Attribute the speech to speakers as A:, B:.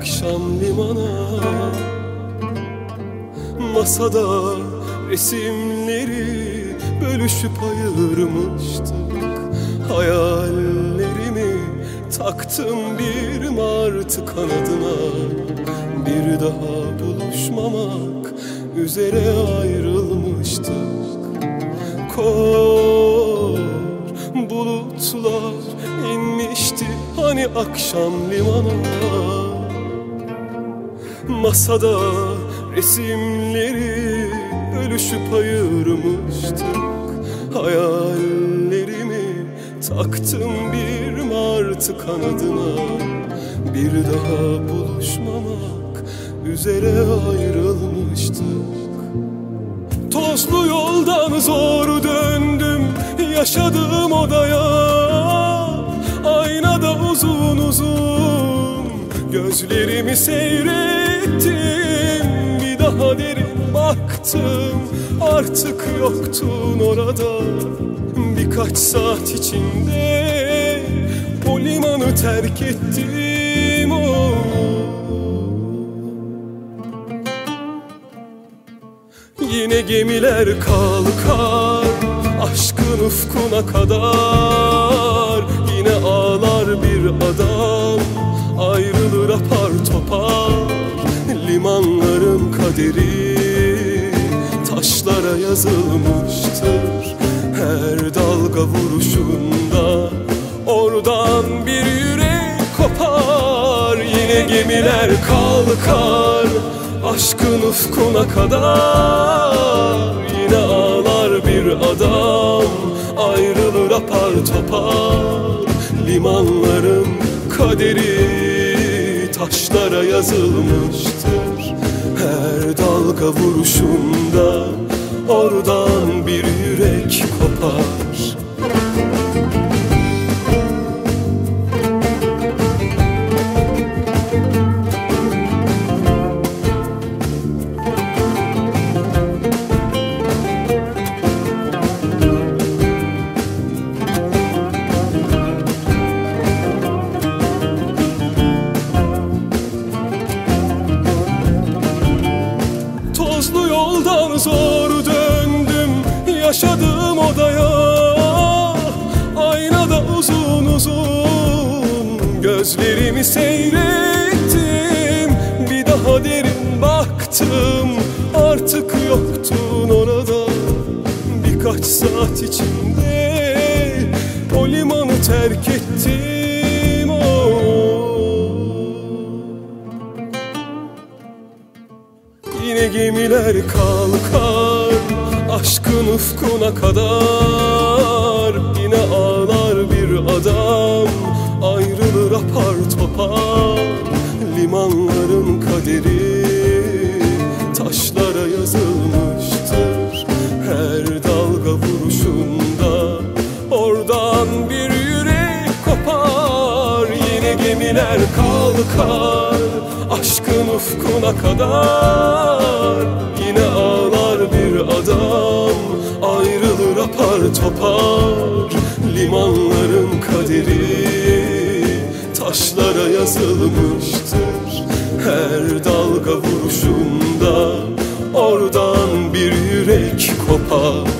A: akşam limana. Masada resimleri bölüşüp ayırmıştık Hayallerimi taktım bir martı kanadına. Bir daha buluşmamak üzere ayrılmıştık. Kor bulutlar inmişti hani akşam limana. Masada resimleri bölüşüp ayırmıştık. Hayallerimi taktım bir martı kanadına Bir daha buluşmamak üzere ayrılmıştık. Tozlu yoldan zor döndüm yaşadığım odaya. Aynada uzun uzun gözlerimi seyrettim. Bir daha derin baktım artık yoktun orada Birkaç saat içinde o limanı terk ettim oh. Yine gemiler kalkar aşkın ufkuna kadar. Yine ağlar bir adam ayrılır apar topar. Limanların kaderi taşlara yazılmıştır Her dalga vuruşunda oradan bir yürek kopar Yine gemiler kalkar aşkın ufkuna kadar. Yine ağlar bir adam ayrılır apar topar. Limanların kaderi taşlara yazılmıştır. Her dalga vuruşunda oradan bir yürek Tozlu yoldan zor döndüm yaşadığım odaya. Aynada uzun uzun gözlerimi seyrettim. Bir daha derin baktım artık yoktun orada. Birkaç saat içinde o limanı terk ettim Yine gemiler kalkar aşkın ufkuna kadar Yine gemiler kalkar aşkın ufkuna kadar. Yine ağlar bir adam ayrılır apar topar. Limanların kaderi taşlara yazılmıştır. Her dalga vuruşunda oradan bir yürek kopar